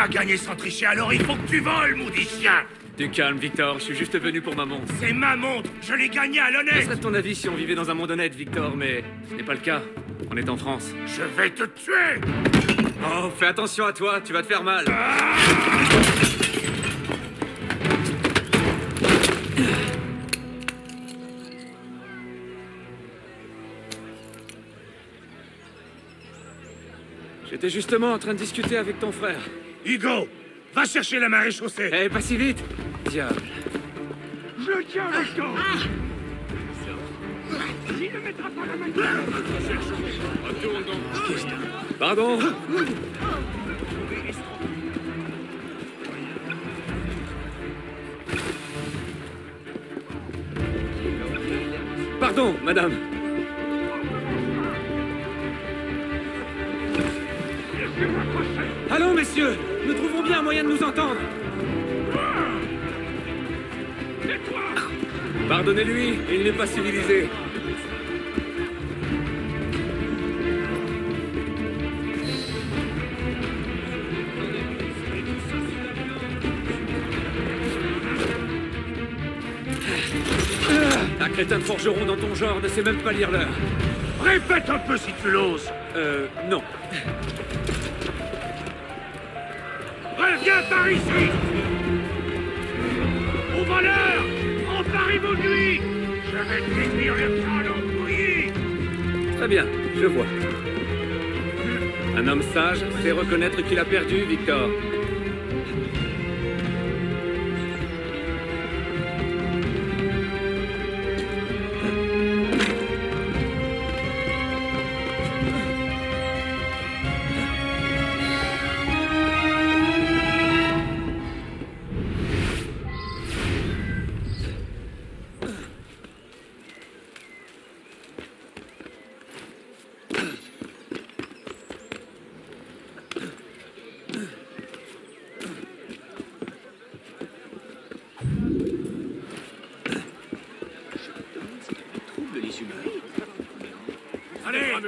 Pas gagner sans tricher, alors il faut que tu voles, maudit chien Du calme, Victor, je suis juste venu pour ma montre. C'est ma montre Je l'ai gagnée à l'honnête serait ton avis si on vivait dans un monde honnête, Victor, mais ce n'est pas le cas. On est en France. Je vais te tuer Oh, fais attention à toi, tu vas te faire mal. J'étais justement en train de discuter avec ton frère. Hugo Va chercher la marée chaussée. Eh, pas si vite. Diable. Je le tiens avec toi Il ne mettra pas la main. Retourne donc Pardon Pardon, madame. Allons, messieurs Nous trouvons bien un moyen de nous entendre Pardonnez-lui, il n'est pas civilisé. Un crétin de forgeron dans ton genre ne sait même pas lire l'heure. Répète un peu si tu l'oses Euh, non. Reviens par ici Au voleur Emparez-vous de lui Je vais te détruire le crâne en bouillie Très bien, je vois. Un homme sage sait reconnaître qu'il a perdu, Victor.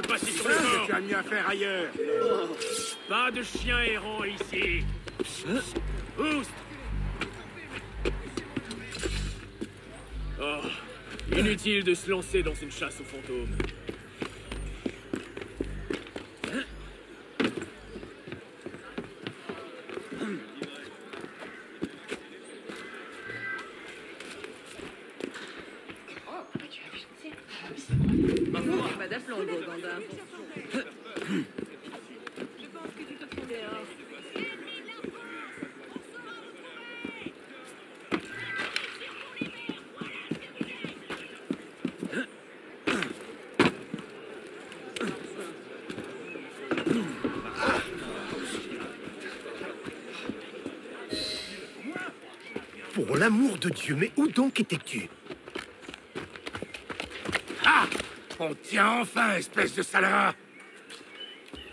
Pas si sur le Tu as mieux à faire ailleurs. Pas de chien errant ici. Oust. Oh, inutile de se lancer dans une chasse aux fantômes. Pour l'amour de Dieu, mais où donc étais-tu Ah On tient enfin, espèce de salerat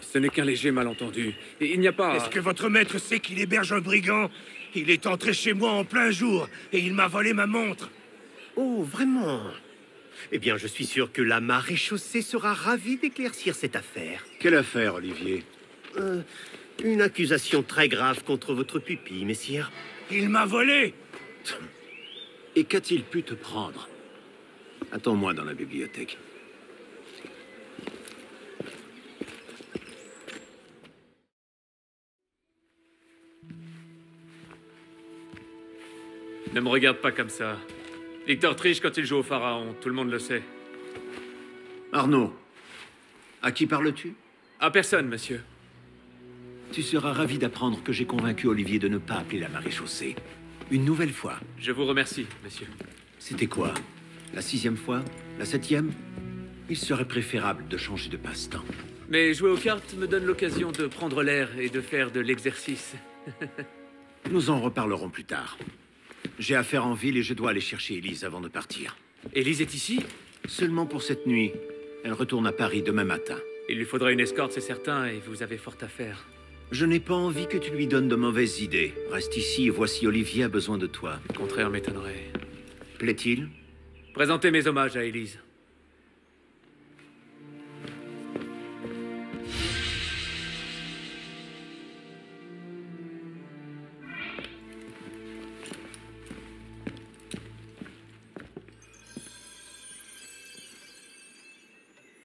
Ce n'est qu'un léger malentendu. Et il n'y a pas... Est-ce que votre maître sait qu'il héberge un brigand? Il est entré chez moi en plein jour et il m'a volé ma montre. Oh, vraiment? Eh bien, je suis sûr que la marée chaussée sera ravie d'éclaircir cette affaire. Quelle affaire, Olivier? Euh, une accusation très grave contre votre pupille, messire. Il m'a volé Et qu'a-t-il pu te prendre? Attends-moi dans la bibliothèque. Ne me regarde pas comme ça. Victor triche quand il joue au pharaon, tout le monde le sait. Arnaud, à qui parles-tu? À personne, monsieur. Tu seras ravi d'apprendre que j'ai convaincu Olivier de ne pas appeler la marée chaussée. Une nouvelle fois. Je vous remercie, monsieur. C'était quoi? La sixième fois? La septième? Il serait préférable de changer de passe-temps. Mais jouer aux cartes me donne l'occasion de prendre l'air et de faire de l'exercice. Nous en reparlerons plus tard. J'ai affaire en ville et je dois aller chercher Élise avant de partir. Élise est ici? Seulement pour cette nuit. Elle retourne à Paris demain matin. Il lui faudra une escorte, c'est certain, et vous avez fort à faire. Je n'ai pas envie que tu lui donnes de mauvaises idées. Reste ici et voici Olivier a besoin de toi. Le contraire m'étonnerait. Plaît-il? Présentez mes hommages à Élise.